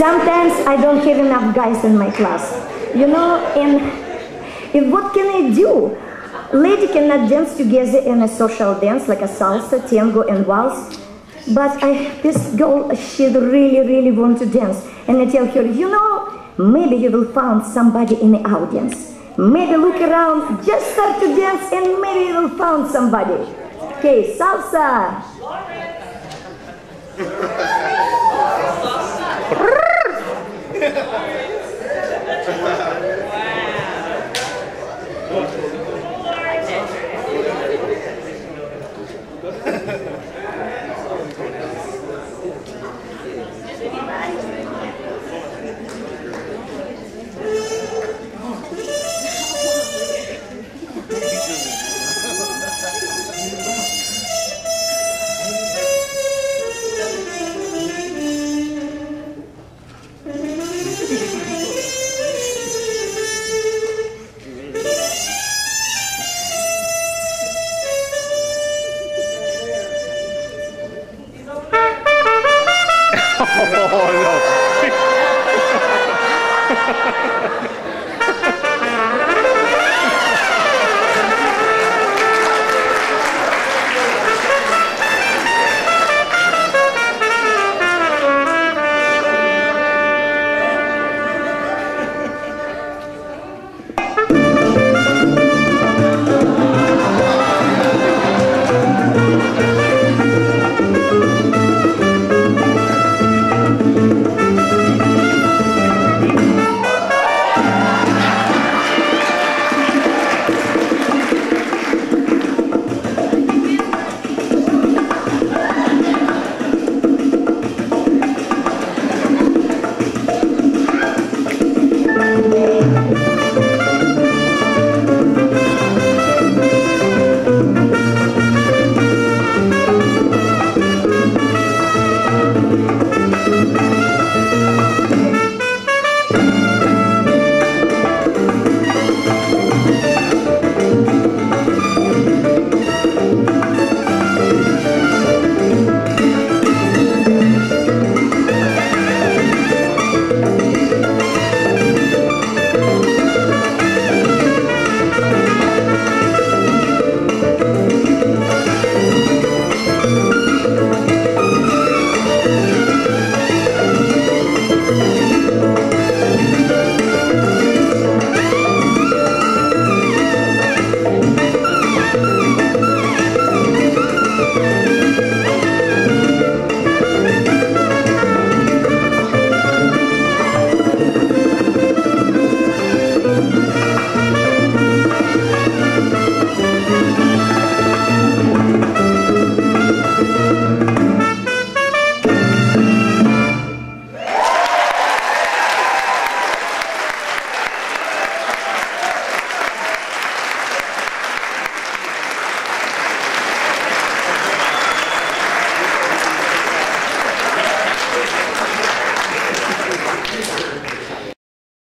Sometimes I don't have enough guys in my class. You know, and, and what can I do? Lady cannot dance together in a social dance like a salsa, tango, and waltz. But I, this girl, she really, really want to dance. And I tell her, you know, maybe you will find somebody in the audience. Maybe look around, just start to dance, and maybe you will find somebody. Okay, salsa. はい。Oh, no.